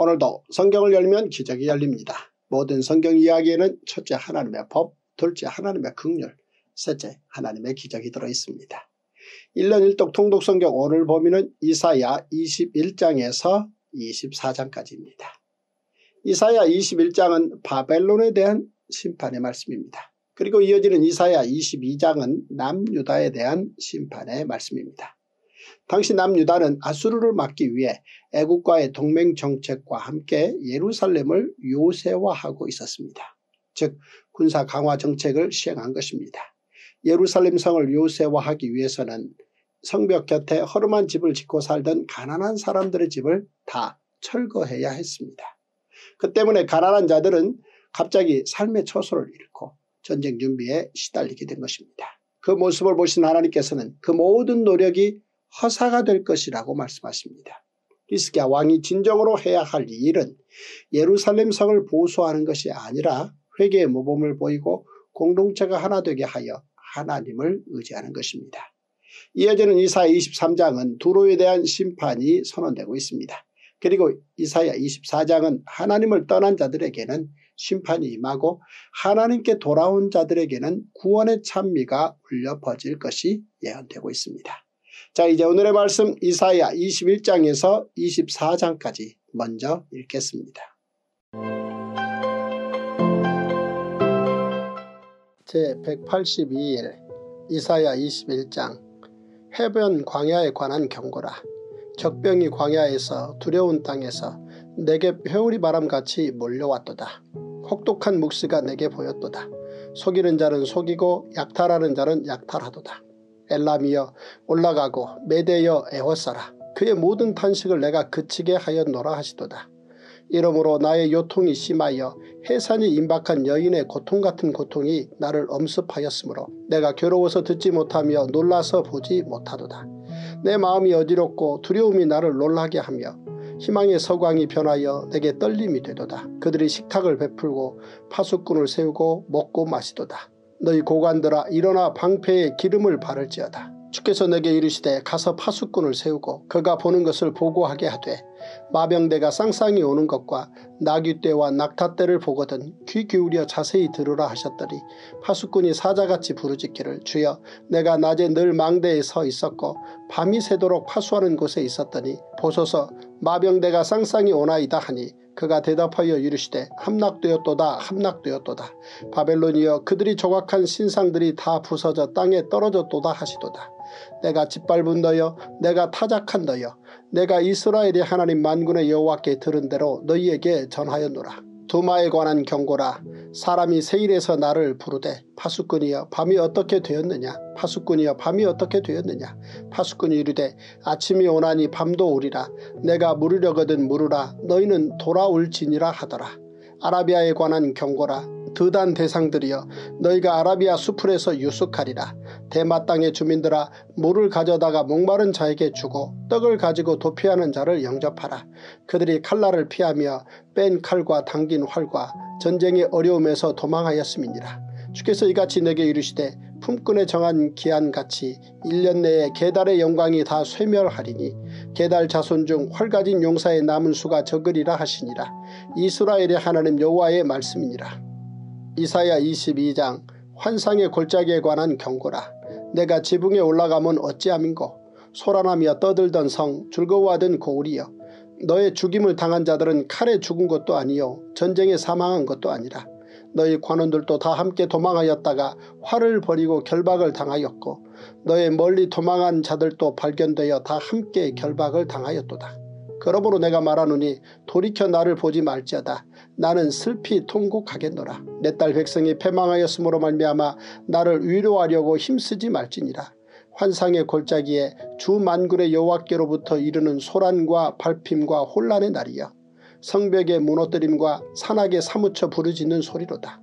오늘도 성경을 열면 기적이 열립니다. 모든 성경 이야기에는 첫째 하나님의 법, 둘째 하나님의 극률, 셋째 하나님의 기적이 들어있습니다. 1년 1독 통독 성경 오늘 범위는 이사야 21장에서 24장까지입니다. 이사야 21장은 바벨론에 대한 심판의 말씀입니다. 그리고 이어지는 이사야 22장은 남유다에 대한 심판의 말씀입니다. 당시 남유다는 아수르를 막기 위해 애국과의 동맹 정책과 함께 예루살렘을 요새화하고 있었습니다. 즉 군사 강화 정책을 시행한 것입니다. 예루살렘 성을 요새화하기 위해서는 성벽 곁에 허름한 집을 짓고 살던 가난한 사람들의 집을 다 철거해야 했습니다. 그 때문에 가난한 자들은 갑자기 삶의 처소를 잃고 전쟁 준비에 시달리게 된 것입니다. 그 모습을 보신 하나님께서는 그 모든 노력이 허사가 될 것이라고 말씀하십니다. 히스기야 왕이 진정으로 해야 할 일은 예루살렘 성을 보수하는 것이 아니라 회개의 모범을 보이고 공동체가 하나 되게 하여 하나님을 의지하는 것입니다. 이어지는 이사야 23장은 두로에 대한 심판이 선언되고 있습니다. 그리고 이사야 24장은 하나님을 떠난 자들에게는 심판이 임하고 하나님께 돌아온 자들에게는 구원의 찬미가 울려 퍼질 것이 예언되고 있습니다. 자 이제 오늘의 말씀 이사야 21장에서 24장까지 먼저 읽겠습니다. 제 182일 이사야 21장 해변 광야에 관한 경고라 적병이 광야에서 두려운 땅에서 내게 회오리 바람같이 몰려왔도다. 혹독한 묵시가 내게 보였도다. 속이는 자는 속이고 약탈하는 자는 약탈하도다. 엘람이여 올라가고 메대여 애워싸라. 그의 모든 탄식을 내가 그치게 하였노라 하시도다. 이러므로 나의 요통이 심하여 해산이 임박한 여인의 고통 같은 고통이 나를 엄습하였으므로 내가 괴로워서 듣지 못하며 놀라서 보지 못하도다. 내 마음이 어지럽고 두려움이 나를 놀라게 하며 희망의 서광이 변하여 내게 떨림이 되도다. 그들이 식탁을 베풀고 파수꾼을 세우고 먹고 마시도다. 너희 고관들아 일어나 방패에 기름을 바를지어다. 주께서 내게 이르시되 가서 파수꾼을 세우고 그가 보는 것을 보고하게 하되 마병대가 쌍쌍이 오는 것과 나귀 떼와 낙타 떼를 보거든 귀 기울여 자세히 들으라 하셨더니 파수꾼이 사자같이 부르짖기를 주여 내가 낮에 늘 망대에 서 있었고 밤이 새도록 파수하는 곳에 있었더니 보소서 마병대가 쌍쌍이 오나이다 하니 그가 대답하여 이르시되 함락되었도다 함락되었도다 바벨론이여 그들이 조각한 신상들이 다 부서져 땅에 떨어졌도다 하시도다 내가 짓밟은 너여 내가 타작한 너여 내가 이스라엘의 하나님 만군의 여호와께 들은 대로 너희에게 전하였노라. 두마에 관한 경고라 사람이 세일에서 나를 부르되 파수꾼이여 밤이 어떻게 되었느냐? 파수꾼이여 밤이 어떻게 되었느냐? 파수꾼이 이르되 아침이 오나니 밤도 오리라. 내가 물으려거든 물으라. 너희는 돌아올지니라 하더라. 아라비아에 관한 경고라 드단 대상들이여 너희가 아라비아 수풀에서 유숙하리라. 대마 땅의 주민들아 물을 가져다가 목마른 자에게 주고 떡을 가지고 도피하는 자를 영접하라. 그들이 칼날을 피하며 뺀 칼과 당긴 활과 전쟁의 어려움에서 도망하였음이니라. 주께서 이같이 내게 이르시되 품꾼에 정한 기한같이 1년 내에 계달의 영광이 다 쇠멸하리니 계달 자손 중 활가진 용사의 남은 수가 적으리라 하시니라. 이스라엘의 하나님 여호와의 말씀이니라. 이사야 22장 환상의 골짜기에 관한 경고라. 내가 지붕에 올라가면 어찌함인고 소란하며 떠들던 성 즐거워하던 고울이여 너의 죽임을 당한 자들은 칼에 죽은 것도 아니요 전쟁에 사망한 것도 아니라 너희 관원들도 다 함께 도망하였다가 활을 버리고 결박을 당하였고 너의 멀리 도망한 자들도 발견되어 다 함께 결박을 당하였도다. 그러므로 내가 말하노니 돌이켜 나를 보지 말지어다. 나는 슬피 통곡하겠노라. 내 딸 백성이 패망하였으므로 말미암아 나를 위로하려고 힘쓰지 말지니라. 환상의 골짜기에 주 만굴의 여호와께로부터 이르는 소란과 발핌과 혼란의 날이여. 성벽의 무너뜨림과 산악에 사무쳐 부르짖는 소리로다.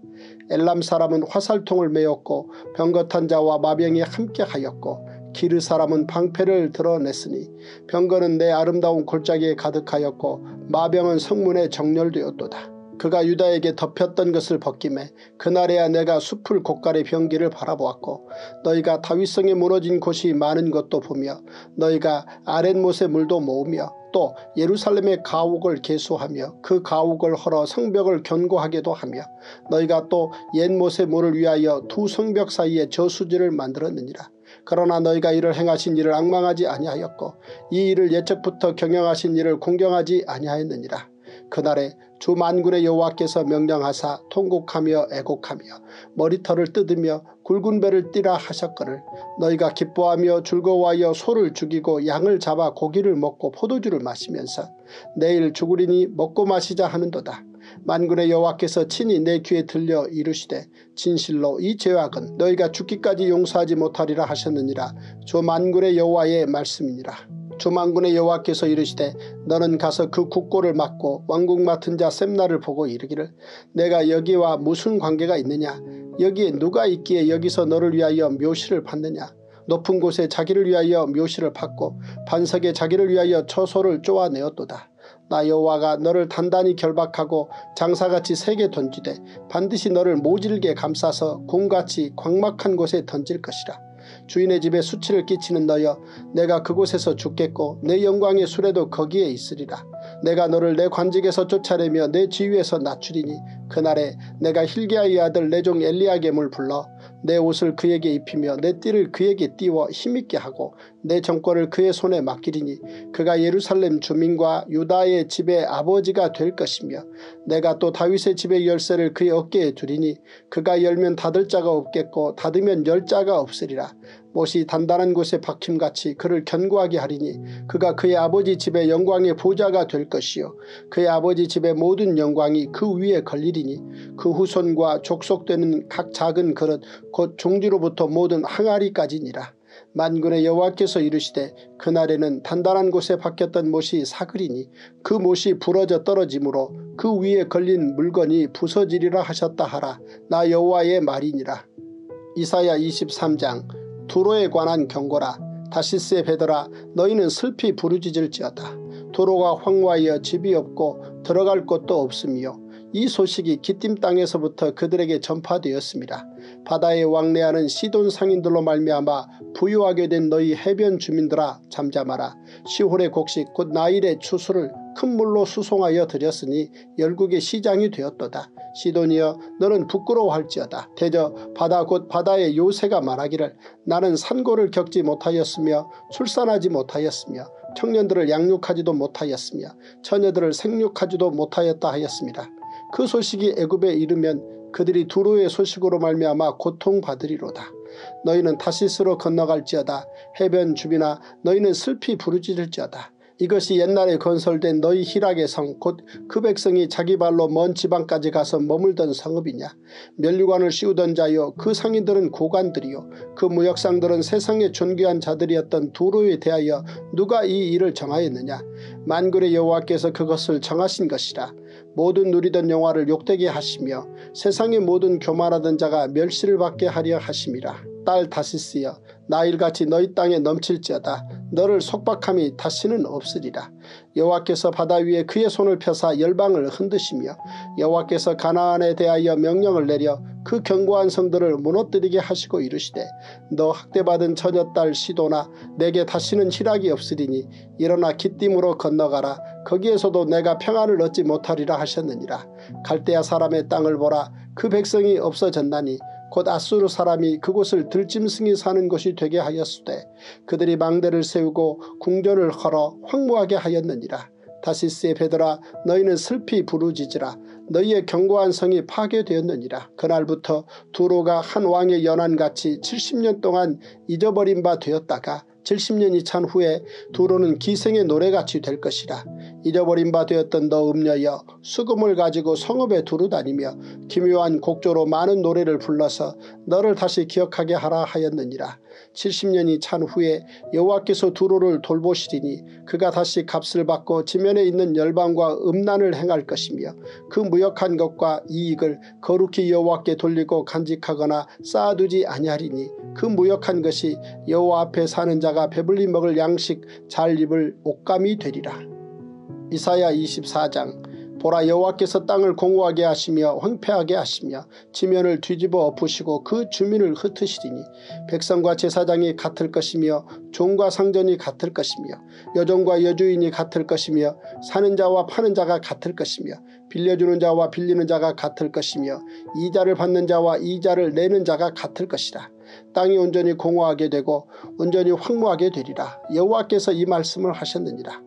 엘람 사람은 화살통을 메었고 병거탄 자와 마병이 함께하였고 기르 사람은 방패를 드러냈으니 병거는 내 아름다운 골짜기에 가득하였고 마병은 성문에 정렬되었도다. 그가 유다에게 덮였던 것을 벗김에 그날에야 내가 숲을 곳간의 병기를 바라보았고 너희가 다윗성에 무너진 곳이 많은 것도 보며 너희가 아랫못의 물도 모으며 또 예루살렘의 가옥을 개수하며 그 가옥을 헐어 성벽을 견고하게도 하며 너희가 또 옛못의 모를 위하여 두 성벽 사이에 저수지를 만들었느니라. 그러나 너희가 이를 행하신 일을 악망하지 아니하였고 이 일을 예측부터 경영하신 일을 공경하지 아니하였느니라. 그날에 주 만군의 여호와께서 명령하사 통곡하며 애곡하며 머리털을 뜯으며 굵은 배를 띠라 하셨거늘 너희가 기뻐하며 즐거워하여 소를 죽이고 양을 잡아 고기를 먹고 포도주를 마시면서 내일 죽으리니 먹고 마시자 하는도다. 만군의 여호와께서 친히 내 귀에 들려 이르시되 진실로 이 죄악은 너희가 죽기까지 용서하지 못하리라 하셨느니라 주 만군의 여호와의 말씀이니라. 주만군의 여호와께서 이르시되 너는 가서 그 국고를 맡고 왕국 맡은 자 셈나를 보고 이르기를 내가 여기와 무슨 관계가 있느냐 여기에 누가 있기에 여기서 너를 위하여 묘시를 받느냐 높은 곳에 자기를 위하여 묘시를 받고 반석에 자기를 위하여 처소를 쪼아내었도다. 나 여호와가 너를 단단히 결박하고 장사같이 세게 던지되 반드시 너를 모질게 감싸서 공같이 광막한 곳에 던질 것이라. 주인의 집에 수치를 끼치는 너여 내가 그곳에서 죽겠고 내 영광의 수레도 거기에 있으리라. 내가 너를 내 관직에서 쫓아내며 내 지위에서 낮추리니 그날에 내가 힐기야의 아들 내 종 엘리야겜을 불러 내 옷을 그에게 입히며 내 띠를 그에게 띄워 힘있게 하고 내 정권을 그의 손에 맡기리니 그가 예루살렘 주민과 유다의 집의 아버지가 될 것이며 내가 또 다윗의 집의 열쇠를 그의 어깨에 두리니 그가 열면 닫을 자가 없겠고 닫으면 열 자가 없으리라. 못이 단단한 곳에 박힘같이 그를 견고하게 하리니 그가 그의 아버지 집의 영광의 보좌가 될 것이요 그의 아버지 집의 모든 영광이 그 위에 걸리리니 그 후손과 족속되는 각 작은 그릇 곧 종지로부터 모든 항아리까지니라. 만군의 여호와께서 이르시되 그날에는 단단한 곳에 박혔던 못이 사그리니 그 못이 부러져 떨어지므로 그 위에 걸린 물건이 부서지리라 하셨다 하라. 나 여호와의 말이니라. 이사야 23장 도로에 관한 경고라 다시스의 베드라 너희는 슬피 부르짖을지어다. 도로가 황화하여 집이 없고 들어갈 곳도 없으며 이 소식이 기띔 땅에서부터 그들에게 전파되었습니다. 바다에 왕래하는 시돈 상인들로 말미암아 부유하게 된 너희 해변 주민들아 잠잠하라. 시홀의 곡식 곧 나일의 추수를 큰 물로 수송하여 드렸으니 열국의 시장이 되었도다. 시돈이여 너는 부끄러워할지어다. 대저 바다 곧 바다의 요새가 말하기를 나는 산고를 겪지 못하였으며 출산하지 못하였으며 청년들을 양육하지도 못하였으며 처녀들을 생육하지도 못하였다 하였습니다. 그 소식이 애굽에 이르면 그들이 두로의 소식으로 말미암아 고통받으리로다. 너희는 다시스로 건너갈지어다. 해변 주비나 너희는 슬피 부르짖을지어다. 이것이 옛날에 건설된 너희 희락의 성 곧 그 백성이 자기 발로 먼 지방까지 가서 머물던 성읍이냐? 멸류관을 씌우던 자여 그 상인들은 고관들이요 그 무역상들은 세상에 존귀한 자들이었던 두로에 대하여 누가 이 일을 정하였느냐? 만군의 여호와께서 그것을 정하신 것이라. 모든 누리던 영화를 욕되게 하시며 세상의 모든 교만하던 자가 멸시를 받게 하려 하심이라. 딸 다시스여 나일같이 너희 땅에 넘칠지어다 너를 속박함이 다시는 없으리라. 여호와께서 바다 위에 그의 손을 펴사 열방을 흔드시며 여호와께서 가나안에 대하여 명령을 내려 그 견고한 성들을 무너뜨리게 하시고 이르시되 너 학대받은 처녀딸 시도나 내게 다시는 희락이 없으리니 일어나 기띔으로 건너가라. 거기에서도 내가 평안을 얻지 못하리라 하셨느니라. 갈대아 사람의 땅을 보라. 그 백성이 없어졌나니 곧 아수르 사람이 그곳을 들짐승이 사는 곳이 되게 하였으되 그들이 망대를 세우고 궁전을 헐어 황무하게 하였느니라. 다시스의 베드라 너희는 슬피 부르짖으라 너희의 견고한 성이 파괴되었느니라. 그날부터 두로가 한 왕의 연한같이 70년 동안 잊어버린 바 되었다가 70년이 찬 후에 두로는 기생의 노래같이 될 것이라. 잊어버린 바 되었던 너 음녀여 수금을 가지고 성읍에 두루다니며 기묘한 곡조로 많은 노래를 불러서 너를 다시 기억하게 하라 하였느니라. 70년이 찬 후에 여호와께서 두로를 돌보시리니 그가 다시 값을 받고 지면에 있는 열방과 음란을 행할 것이며 그 무역한 것과 이익을 거룩히 여호와께 돌리고 간직하거나 쌓아두지 아니하리니 그 무역한 것이 여호와 앞에 사는 자가 배불리 먹을 양식 잘 입을 옷감이 되리라. 이사야 24장 보라 여호와께서 땅을 공고하게 하시며 황폐하게 하시며 지면을 뒤집어 엎으시고 그 주민을 흩으시리니 백성과 제사장이 같을 것이며 종과 상전이 같을 것이며 여종과 여주인이 같을 것이며 사는 자와 파는 자가 같을 것이며 빌려주는 자와 빌리는 자가 같을 것이며 이자를 받는 자와 이자를 내는 자가 같을 것이라. 땅이 온전히 공허하게 되고 온전히 황무하게 되리라. 여호와께서 이 말씀을 하셨느니라.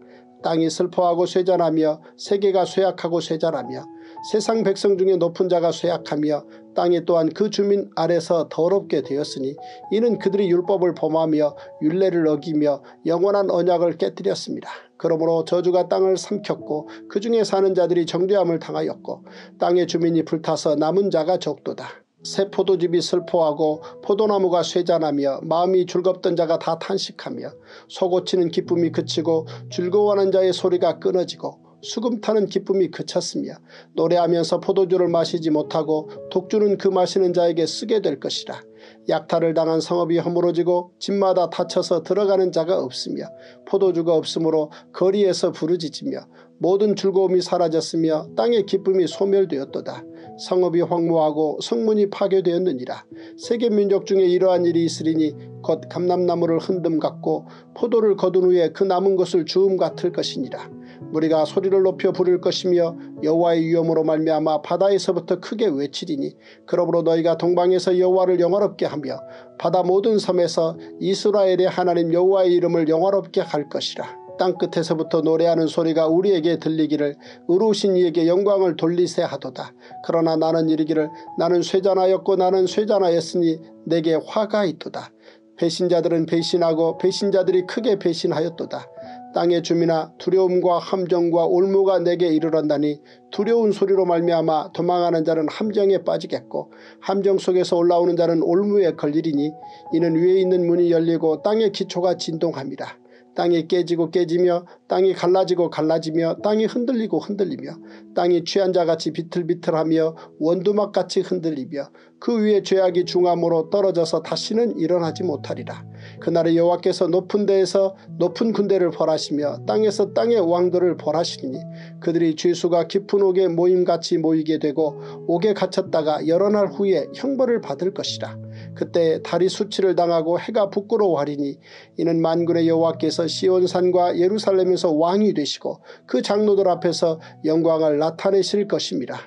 땅이 슬퍼하고 쇠잔하며 세계가 쇠약하고 쇠잔하며 세상 백성 중에 높은 자가 쇠약하며 땅이 또한 그 주민 아래서 더럽게 되었으니 이는 그들이 율법을 범하며 율례를 어기며 영원한 언약을 깨뜨렸습니다. 그러므로 저주가 땅을 삼켰고 그 중에 사는 자들이 정죄함을 당하였고 땅의 주민이 불타서 남은 자가 적도다. 새 포도즙이 슬퍼하고 포도나무가 쇠잔하며 마음이 즐겁던 자가 다 탄식하며 소고치는 기쁨이 그치고 즐거워하는 자의 소리가 끊어지고 수금 타는 기쁨이 그쳤으며 노래하면서 포도주를 마시지 못하고 독주는 그 마시는 자에게 쓰게 될 것이라. 약탈을 당한 성읍이 허물어지고 집마다 닫혀서 들어가는 자가 없으며 포도주가 없으므로 거리에서 부르짖으며 모든 즐거움이 사라졌으며 땅의 기쁨이 소멸되었도다. 성읍이 황무하고 성문이 파괴되었느니라. 세계 민족 중에 이러한 일이 있으리니 곧 감람나무를 흔듦 같고 포도를 거둔 후에 그 남은 것을 주음 같을 것이니라. 무리가 소리를 높여 부를 것이며 여호와의 위엄으로 말미암아 바다에서부터 크게 외치리니 그러므로 너희가 동방에서 여호와를 영화롭게 하며 바다 모든 섬에서 이스라엘의 하나님 여호와의 이름을 영화롭게 할 것이라. 땅끝에서부터 노래하는 소리가 우리에게 들리기를 의로우신 이에게 영광을 돌리세 하도다. 그러나 나는 이르기를 나는 쇠잔하였고 나는 쇠잔하였으니 내게 화가 있도다. 배신자들은 배신하고 배신자들이 크게 배신하였도다. 땅의 주민아 두려움과 함정과 올무가 내게 이르렀다니 두려운 소리로 말미암아 도망하는 자는 함정에 빠지겠고 함정 속에서 올라오는 자는 올무에 걸리리니 이는 위에 있는 문이 열리고 땅의 기초가 진동합니다. 땅이 깨지고 깨지며 땅이 갈라지고 갈라지며 땅이 흔들리고 흔들리며 땅이 취한 자같이 비틀비틀하며 원두막같이 흔들리며 그 위에 죄악이 중함으로 떨어져서 다시는 일어나지 못하리라. 그날에 여호와께서 높은 데에서 높은 군대를 벌하시며 땅에서 땅의 왕들을 벌하시니 그들이 죄수가 깊은 옥에 모임같이 모이게 되고 옥에 갇혔다가 여러 날 후에 형벌을 받을 것이라. 그때 달이 수치를 당하고 해가 부끄러워하리니 이는 만군의 여호와께서 시온산과 예루살렘에서 왕이 되시고 그 장로들 앞에서 영광을 나타내실 것입니다.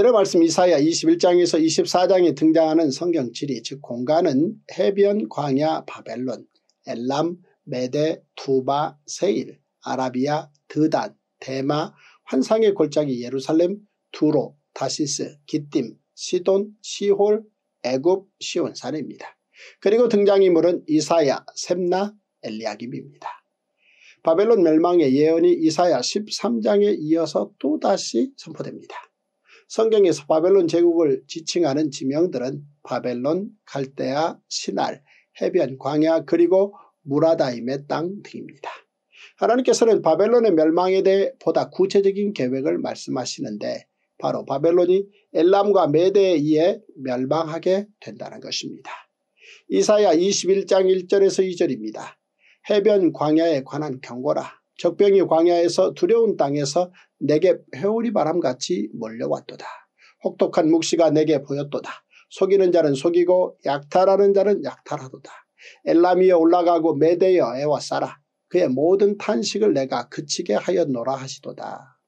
오늘의 말씀 이사야 21장에서 24장에 등장하는 성경 지리 즉 공간은 해변 광야 바벨론 엘람 메데 투바 세일 아라비아 드단 대마 환상의 골짜기 예루살렘 두로 다시스 기띔 시돈 시홀 애굽 시온산입니다. 그리고 등장인물은 이사야 셈나 엘리야김입니다. 바벨론 멸망의 예언이 이사야 13장에 이어서 또다시 선포됩니다. 성경에서 바벨론 제국을 지칭하는 지명들은 바벨론, 갈대아, 신할, 해변, 광야 그리고 무라다임의 땅 등입니다. 하나님께서는 바벨론의 멸망에 대해 보다 구체적인 계획을 말씀하시는데 바로 바벨론이 엘람과 메대에 의해 멸망하게 된다는 것입니다. 이사야 21장 1절에서 2절입니다. 해변 광야에 관한 경고라. 적병이 광야에서 두려운 땅에서 내게 회오리 바람같이 몰려왔도다. 혹독한 묵시가 내게 보였도다. 속이는 자는 속이고 약탈하는 자는 약탈하도다. 엘라미에 올라가고 메대여 애와 싸라. 그의 모든 탄식을 내가 그치게 하였노라 하시도다.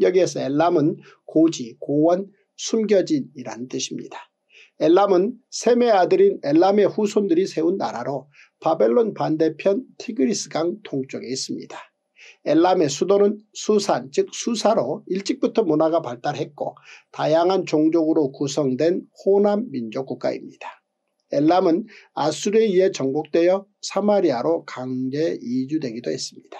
여기에서 엘람은 고지, 고원, 숨겨진이란 뜻입니다. 엘람은 셈의 아들인 엘람의 후손들이 세운 나라로 바벨론 반대편 티그리스강 동쪽에 있습니다. 엘람의 수도는 수산 즉 수사로 일찍부터 문화가 발달했고 다양한 종족으로 구성된 호남 민족 국가입니다. 엘람은 아수르에 의해 정복되어 사마리아로 강제 이주되기도 했습니다.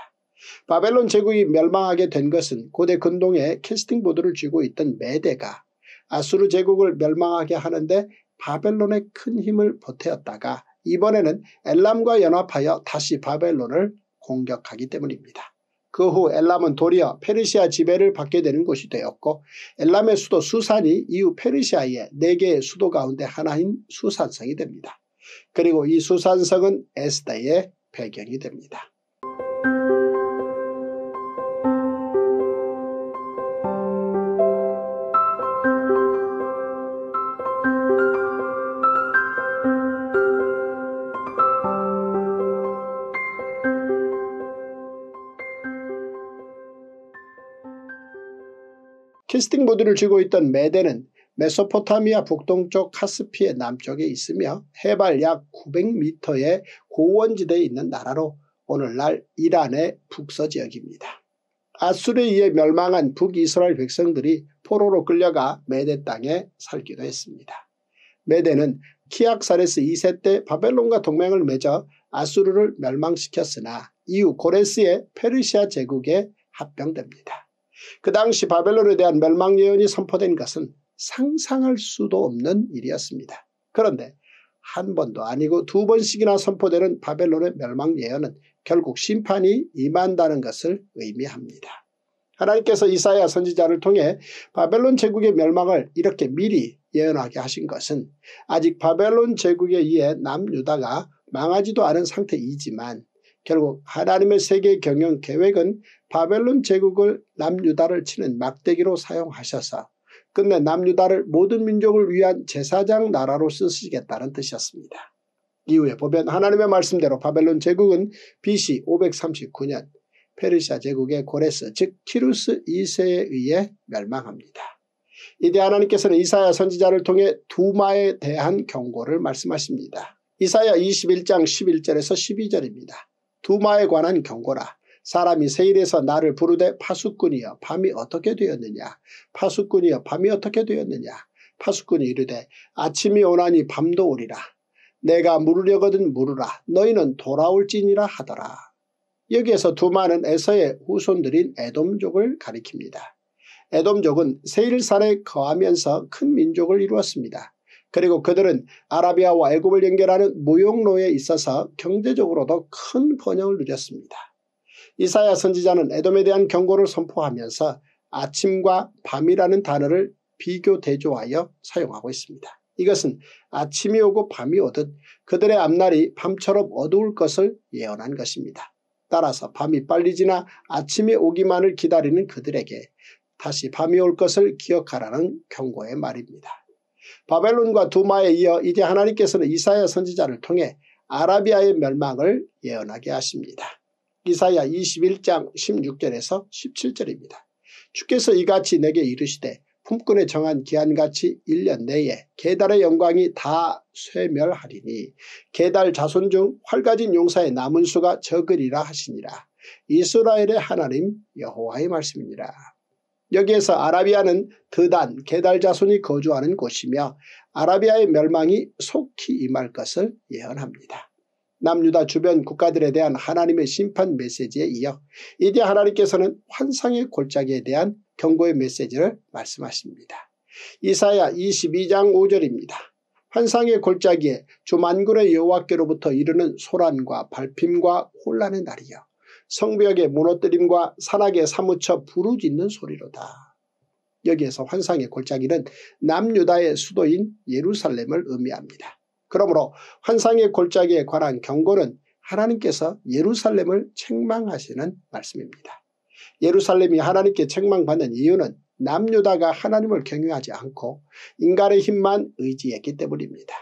바벨론 제국이 멸망하게 된 것은 고대 근동에 캐스팅보드를 쥐고 있던 메대가 아수르 제국을 멸망하게 하는데 바벨론의 큰 힘을 보태었다가 이번에는 엘람과 연합하여 다시 바벨론을 공격하기 때문입니다. 그 후 엘람은 도리어 페르시아 지배를 받게 되는 곳이 되었고 엘람의 수도 수산이 이후 페르시아의 4개의 수도 가운데 하나인 수산성이 됩니다. 그리고 이 수산성은 에스다의 배경이 됩니다. 캐스팅 보트를 쥐고 있던 메데는 메소포타미아 북동쪽 카스피해 남쪽에 있으며 해발 약 900m의 고원지대에 있는 나라로 오늘날 이란의 북서 지역입니다. 아수르에 의해 멸망한 북이스라엘 백성들이 포로로 끌려가 메데 땅에 살기도 했습니다. 메데는 키악사레스 2세 때 바벨론과 동맹을 맺어 아수르를 멸망시켰으나 이후 고레스의 페르시아 제국에 합병됩니다. 그 당시 바벨론에 대한 멸망 예언이 선포된 것은 상상할 수도 없는 일이었습니다. 그런데 한 번도 아니고 두 번씩이나 선포되는 바벨론의 멸망 예언은 결국 심판이 임한다는 것을 의미합니다. 하나님께서 이사야 선지자를 통해 바벨론 제국의 멸망을 이렇게 미리 예언하게 하신 것은 아직 바벨론 제국에 의해 남유다가 망하지도 않은 상태이지만 결국 하나님의 세계 경영 계획은 바벨론 제국을 남유다를 치는 막대기로 사용하셔서 끝내 남유다를 모든 민족을 위한 제사장 나라로 쓰시겠다는 뜻이었습니다. 이후에 보면 하나님의 말씀대로 바벨론 제국은 BC 539년 페르시아 제국의 고레스 즉 키루스 2세에 의해 멸망합니다. 이때 하나님께서는 이사야 선지자를 통해 두마에 대한 경고를 말씀하십니다. 이사야 21장 11절에서 12절입니다. 두마에 관한 경고라. 사람이 세일에서 나를 부르되 파수꾼이여 밤이 어떻게 되었느냐 파수꾼이여 밤이 어떻게 되었느냐 파수꾼이 이르되 아침이 오나니 밤도 오리라 내가 물으려거든 물으라 너희는 돌아올지니라 하더라. 여기에서 두마는 에서의 후손들인 에돔족을 가리킵니다. 에돔족은 세일산에 거하면서 큰 민족을 이루었습니다. 그리고 그들은 아라비아와 애굽을 연결하는 무용로에 있어서 경제적으로도 큰 번영을 누렸습니다. 이사야 선지자는 에돔에 대한 경고를 선포하면서 아침과 밤이라는 단어를 비교 대조하여 사용하고 있습니다. 이것은 아침이 오고 밤이 오듯 그들의 앞날이 밤처럼 어두울 것을 예언한 것입니다. 따라서 밤이 빨리 지나 아침이 오기만을 기다리는 그들에게 다시 밤이 올 것을 기억하라는 경고의 말입니다. 바벨론과 두마에 이어 이제 하나님께서는 이사야 선지자를 통해 아라비아의 멸망을 예언하게 하십니다. 이사야 21장 16절에서 17절입니다. 주께서 이같이 내게 이르시되 품꾼에 정한 기한같이 1년 내에 계달의 영광이 다 쇠멸하리니 계달 자손 중 활가진 용사의 남은 수가 적으리라 하시니라. 이스라엘의 하나님 여호와의 말씀이니라. 여기에서 아라비아는 드단 계달 자손이 거주하는 곳이며 아라비아의 멸망이 속히 임할 것을 예언합니다. 남유다 주변 국가들에 대한 하나님의 심판 메시지에 이어 이제 하나님께서는 환상의 골짜기에 대한 경고의 메시지를 말씀하십니다. 이사야 22장 5절입니다. 환상의 골짜기에 주만군의 여호와께로부터 이르는 소란과 발핌과 혼란의 날이여 성벽의 무너뜨림과 산악에 사무쳐 부르짖는 소리로다. 여기에서 환상의 골짜기는 남유다의 수도인 예루살렘을 의미합니다. 그러므로 환상의 골짜기에 관한 경고는 하나님께서 예루살렘을 책망하시는 말씀입니다. 예루살렘이 하나님께 책망받는 이유는 남유다가 하나님을 경외하지 않고 인간의 힘만 의지했기 때문입니다.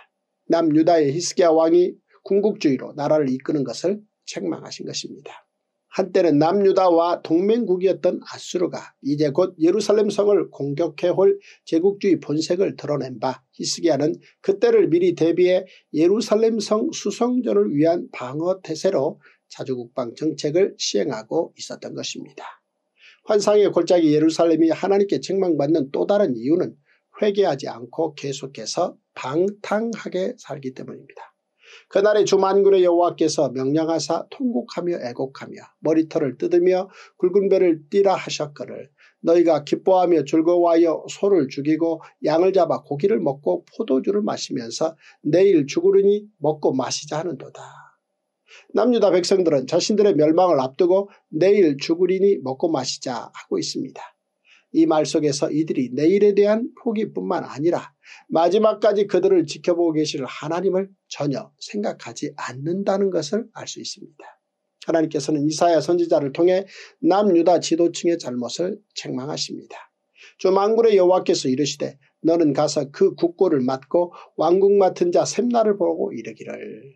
남유다의 히스기야 왕이 궁극주의로 나라를 이끄는 것을 책망하신 것입니다. 한때는 남유다와 동맹국이었던 아수르가 이제 곧 예루살렘 성을 공격해올 제국주의 본색을 드러낸 바 히스기야는 그때를 미리 대비해 예루살렘 성 수성전을 위한 방어 태세로 자주국방 정책을 시행하고 있었던 것입니다. 환상의 골짜기 예루살렘이 하나님께 책망받는 또 다른 이유는 회개하지 않고 계속해서 방탕하게 살기 때문입니다. 그날의 주만군의 여호와께서 명령하사 통곡하며 애곡하며 머리털을 뜯으며 굵은 배를 띠라 하셨거늘 너희가 기뻐하며 즐거워하여 소를 죽이고 양을 잡아 고기를 먹고 포도주를 마시면서 내일 죽으르니 먹고 마시자 하는도다. 남유다 백성들은 자신들의 멸망을 앞두고 내일 죽으리니 먹고 마시자 하고 있습니다. 이 말 속에서 이들이 내일에 대한 포기뿐만 아니라 마지막까지 그들을 지켜보고 계실 하나님을 전혀 생각하지 않는다는 것을 알 수 있습니다. 하나님께서는 이사야 선지자를 통해 남유다 지도층의 잘못을 책망하십니다. 주 만군의 여호와께서 이르시되 너는 가서 그 국고를 맡고 왕국 맡은 자 셈나를 보고 이르기를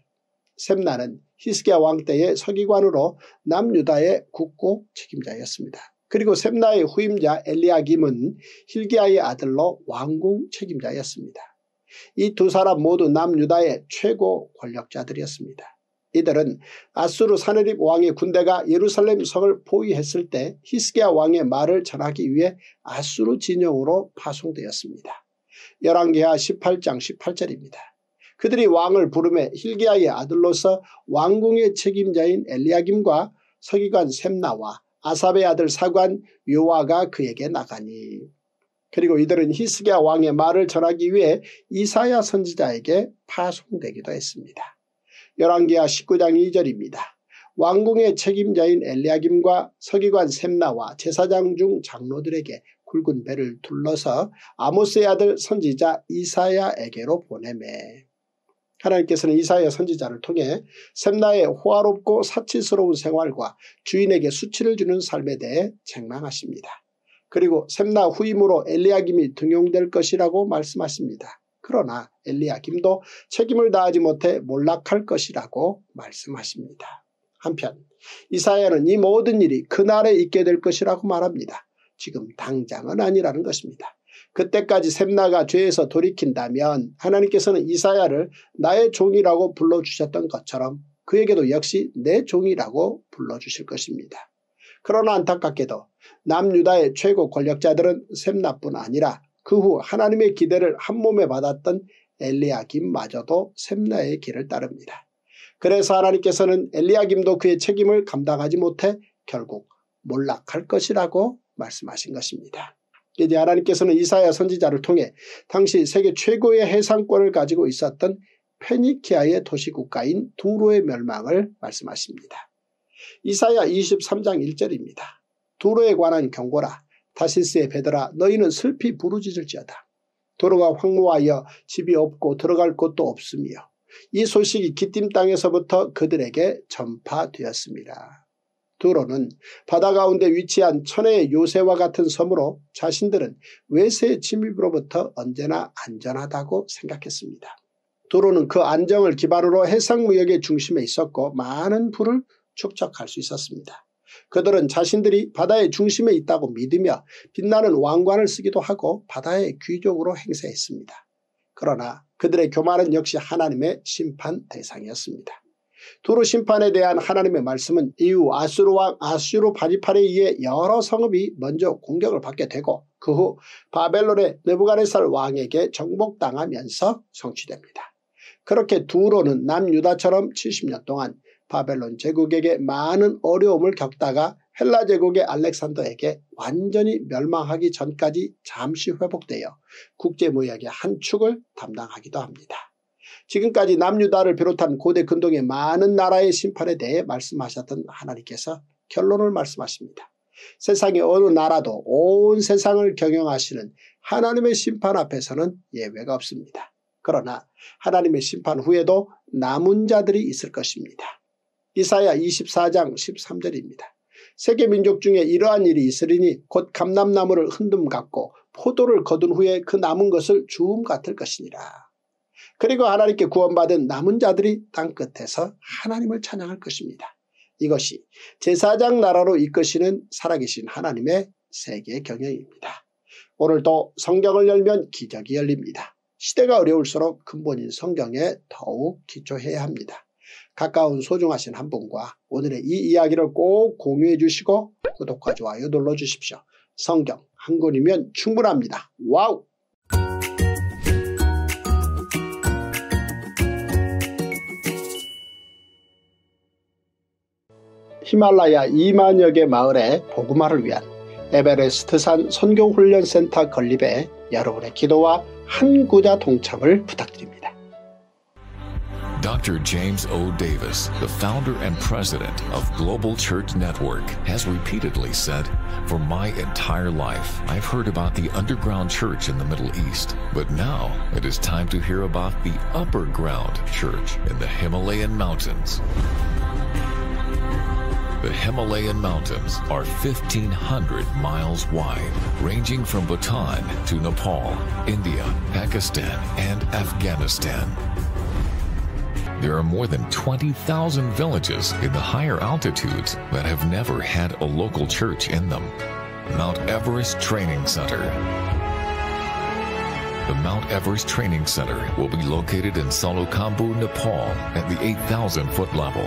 셈나는 히스기야 왕 때의 서기관으로 남유다의 국고 책임자였습니다. 그리고 셈나의 후임자 엘리아김은 힐기야의 아들로 왕궁 책임자였습니다. 이 두 사람 모두 남유다의 최고 권력자들이었습니다. 이들은 아수르 사네립 왕의 군대가 예루살렘 성을 포위했을 때 히스기야 왕의 말을 전하기 위해 아수르 진영으로 파송되었습니다. 열왕기하 18장 18절입니다. 그들이 왕을 부름에 힐기야의 아들로서 왕궁의 책임자인 엘리야김과 서기관 셈나와 아삽의 아들 사관 요아가 그에게 나가니 그리고 이들은 히스기야 왕의 말을 전하기 위해 이사야 선지자에게 파송되기도 했습니다. 열왕기하 19장 2절입니다. 왕궁의 책임자인 엘리야김과 서기관 셈나와 제사장 중 장로들에게 굵은 배를 둘러서 아모스의 아들 선지자 이사야에게로 보내매 하나님께서는 이사야 선지자를 통해 셈나의 호화롭고 사치스러운 생활과 주인에게 수치를 주는 삶에 대해 책망하십니다. 그리고 셈나 후임으로 엘리야김이 등용될 것이라고 말씀하십니다. 그러나 엘리야김도 책임을 다하지 못해 몰락할 것이라고 말씀하십니다. 한편 이사야는 이 모든 일이 그날에 있게 될 것이라고 말합니다. 지금 당장은 아니라는 것입니다. 그때까지 셈나가 죄에서 돌이킨다면 하나님께서는 이사야를 나의 종이라고 불러주셨던 것처럼 그에게도 역시 내 종이라고 불러주실 것입니다. 그러나 안타깝게도 남유다의 최고 권력자들은 셈나뿐 아니라 그 후 하나님의 기대를 한몸에 받았던 엘리야김마저도 셈나의 길을 따릅니다. 그래서 하나님께서는 엘리야김도 그의 책임을 감당하지 못해 결국 몰락할 것이라고 말씀하신 것입니다. 이제 하나님께서는 이사야 선지자를 통해 당시 세계 최고의 해상권을 가지고 있었던 페니키아의 도시국가인 두로의 멸망을 말씀하십니다. 이사야 23장 1절입니다. 두로에 관한 경고라 다시스의 베드라 너희는 슬피 부르짖을지어다. 도로가 황무하여 집이 없고 들어갈 곳도 없으며 이 소식이 기띔 땅에서부터 그들에게 전파되었습니다. 두로는 바다 가운데 위치한 천혜의 요새와 같은 섬으로 자신들은 외세의 침입으로부터 언제나 안전하다고 생각했습니다. 두로는 그 안정을 기반으로 해상무역의 중심에 있었고 많은 부를 축적할 수 있었습니다. 그들은 자신들이 바다의 중심에 있다고 믿으며 빛나는 왕관을 쓰기도 하고 바다의 귀족으로 행세했습니다. 그러나 그들의 교만은 역시 하나님의 심판 대상이었습니다. 두루 심판에 대한 하나님의 말씀은 이후 아수르 왕 아수르 바니팔에 의해 여러 성읍이 먼저 공격을 받게 되고 그 후 바벨론의 느부갓네살 왕에게 정복당하면서 성취됩니다. 그렇게 두로는 남유다처럼 70년 동안 바벨론 제국에게 많은 어려움을 겪다가 헬라 제국의 알렉산더에게 완전히 멸망하기 전까지 잠시 회복되어 국제무역의 한 축을 담당하기도 합니다. 지금까지 남유다를 비롯한 고대 근동의 많은 나라의 심판에 대해 말씀하셨던 하나님께서 결론을 말씀하십니다. 세상의 어느 나라도 온 세상을 경영하시는 하나님의 심판 앞에서는 예외가 없습니다. 그러나 하나님의 심판 후에도 남은 자들이 있을 것입니다. 이사야 24장 13절입니다. 세계 민족 중에 이러한 일이 있으리니 곧 감람나무를 흔듦 같고 포도를 거둔 후에 그 남은 것을 주움 같을 것이니라. 그리고 하나님께 구원받은 남은 자들이 땅끝에서 하나님을 찬양할 것입니다. 이것이 제사장 나라로 이끄시는 살아계신 하나님의 세계 경영입니다. 오늘도 성경을 열면 기적이 열립니다. 시대가 어려울수록 근본인 성경에 더욱 기초해야 합니다. 가까운 소중하신 한 분과 오늘의 이 이야기를 꼭 공유해 주시고 구독과 좋아요 눌러주십시오. 성경 한 권이면 충분합니다. Wow! 히말라야 2만여 개 마을의 복음화를 위한 에베레스트산 선교훈련센터 건립에 여러분의 기도와 한구자 동참을 부탁드립니다. Dr. James O. Davis, the founder and president of Global Church Network, has repeatedly said, For my entire life, I've heard about the underground church in the Middle East, but now it is time to hear about the upper ground church in the Himalayan mountains. The Himalayan mountains are 1,500 miles wide, ranging from Bhutan to Nepal, India, Pakistan, and Afghanistan. There are more than 20,000 villages in the higher altitudes that have never had a local church in them. Mount Everest Training Center. The Mount Everest Training Center will be located in Salokambu, Nepal at the 8,000 foot level.